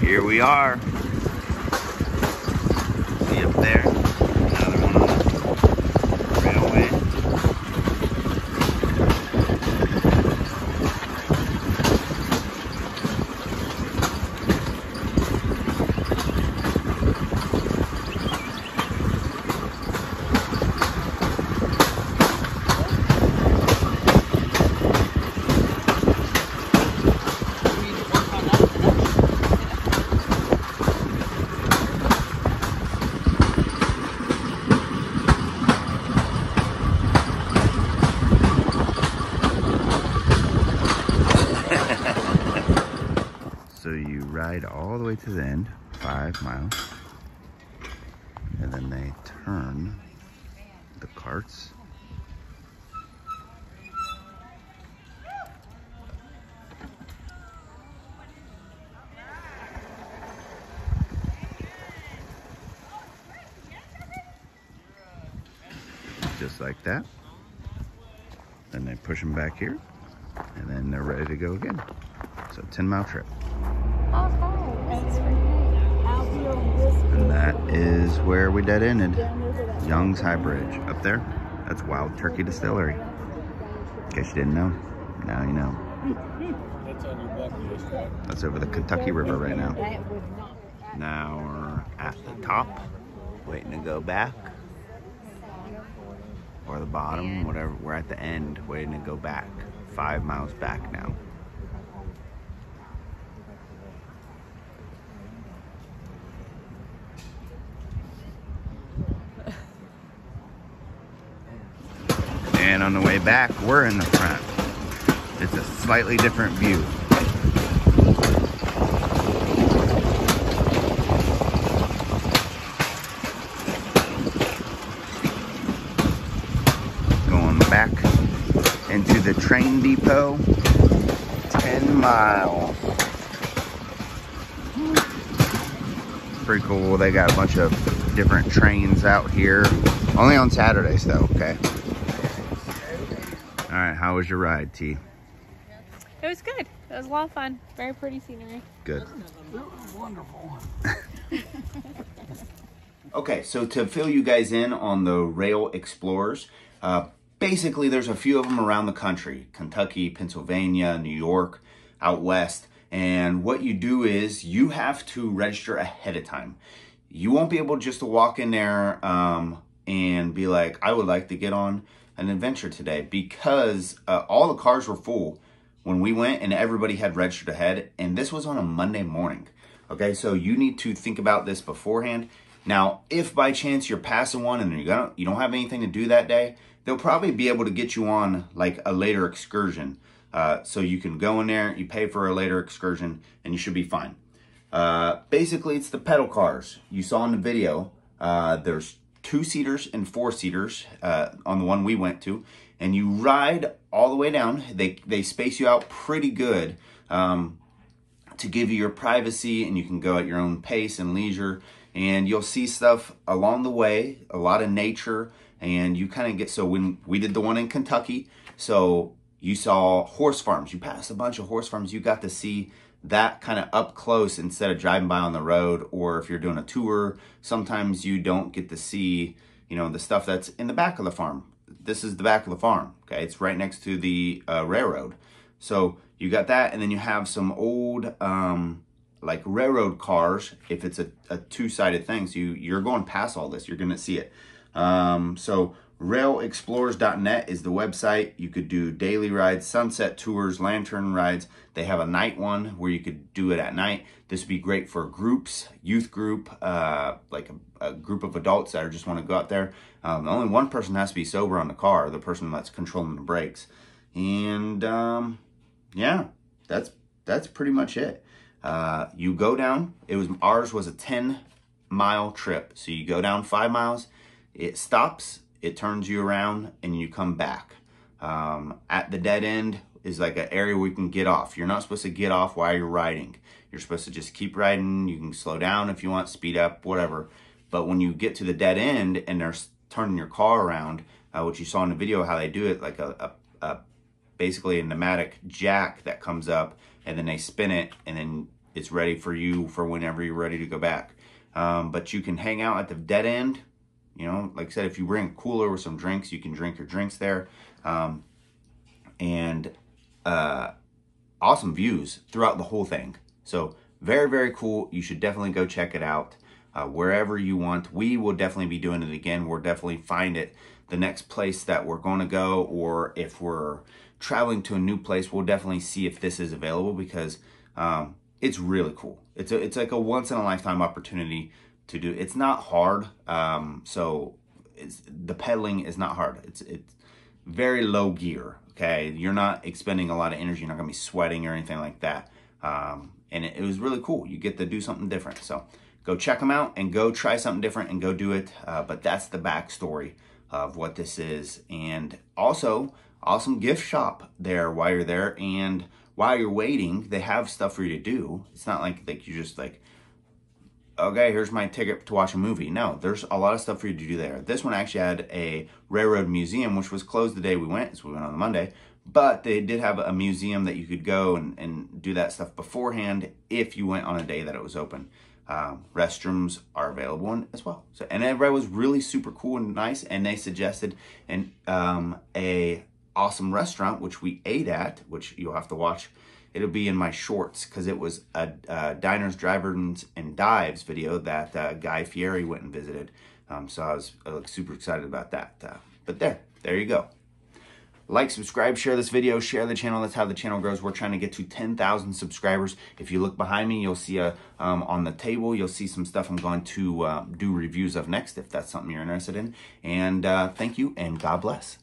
Here we are. See up there? Another one on the railway. So you ride all the way to the end, five miles, and then they turn the carts. Just like that. Then they push them back here, and then they're ready to go again. So 10 mile trip. And that is where we dead ended. Young's High Bridge. Up there, that's Wild Turkey Distillery. Guess you didn't know. Now you know. That's over the Kentucky River right now. Now we're at the top, waiting to go back. Or the bottom, whatever. We're at the end, waiting to go back. Five miles back now. And on the way back, we're in the front. It's a slightly different view. Going back into the train depot. 10 miles. Pretty cool. They got a bunch of different trains out here. Only on Saturdays though, okay? All right, how was your ride, T? It was good. It was a lot of fun. Very pretty scenery. Good. It was wonderful. Okay, so to fill you guys in on the Rail Explorers, uh, basically there's a few of them around the country Kentucky, Pennsylvania, New York, out west. And what you do is you have to register ahead of time. You won't be able just to walk in there um, and be like, I would like to get on an adventure today because uh, all the cars were full when we went and everybody had registered ahead. And this was on a Monday morning. Okay, so you need to think about this beforehand. Now, if by chance you're passing one and you don't, you don't have anything to do that day, they'll probably be able to get you on like a later excursion. Uh, so you can go in there, you pay for a later excursion, and you should be fine. Uh, basically, it's the pedal cars. You saw in the video, uh, there's two seaters and four seaters uh, on the one we went to, and you ride all the way down. They they space you out pretty good um, to give you your privacy, and you can go at your own pace and leisure. And you'll see stuff along the way, a lot of nature, and you kind of get so when we did the one in Kentucky, so you saw horse farms. You passed a bunch of horse farms. You got to see that kind of up close instead of driving by on the road or if you're doing a tour sometimes you don't get to see you know the stuff that's in the back of the farm. This is the back of the farm okay? It's right next to the uh, railroad. So you got that and then you have some old um like railroad cars if it's a, a two-sided thing. So you you're going past all this you're gonna see it um so railexplorers.net is the website. You could do daily rides, sunset tours, lantern rides. They have a night one where you could do it at night. This would be great for groups, youth group, uh, like a, a, group of adults that just want to go out there. Um, only one person has to be sober on the car, the person that's controlling the brakes. And um, yeah, that's that's pretty much it. Uh, you go down. It was ours was a 10 mile trip. So you go down five miles. It stops it turns you around and you come back. Um, at the dead end is like an area where you can get off. You're not supposed to get off while you're riding. You're supposed to just keep riding. You can slow down if you want, speed up, whatever. But when you get to the dead end and they're turning your car around, uh, which you saw in the video how they do it, like a, a, a basically a pneumatic jack that comes up and then they spin it and then it's ready for you for whenever you're ready to go back. Um, but you can hang out at the dead end. You know, like I said, if you bring a cooler with some drinks, you can drink your drinks there. Um, and uh, awesome views throughout the whole thing. So very, very cool. You should definitely go check it out uh, wherever you want. We will definitely be doing it again. We'll definitely find it the next place that we're going to go, or if we're traveling to a new place, we'll definitely see if this is available because um, it's really cool. It's a, it's like a once in a lifetime opportunity to do. It's not hard, um, so it's, the pedaling is not hard. It's it's very low gear. Okay, you're not expending a lot of energy. You're not gonna be sweating or anything like that. Um, and it, it was really cool. You get to do something different. So go check them out and go try something different and go do it. Uh, but that's the backstory of what this is. And also, awesome gift shop there while you're there. And while you're waiting, they have stuff for you to do. It's not like, like you just like, okay, here's my ticket to watch a movie. No, there's a lot of stuff for you to do there. This one actually had a railroad museum, which was closed the day we went, so we went on the Monday. But they did have a museum that you could go and, and do that stuff beforehand if you went on a day that it was open. Um, restrooms are available as well. So and everybody was really super cool and nice, and they suggested an um, a awesome restaurant which we ate at, which you'll have to watch. It'll be in my shorts because it was a, a diners, drivers, and dives video that uh, Guy Fieri went and visited. Um, so I was uh, super excited about that. Uh, but there, there you go like, subscribe, share this video, share the channel. That's how the channel grows. We're trying to get to 10,000 subscribers. If you look behind me, you'll see a um, on the table, you'll see some stuff I'm going to uh, do reviews of next if that's something you're interested in. And uh, thank you and God bless.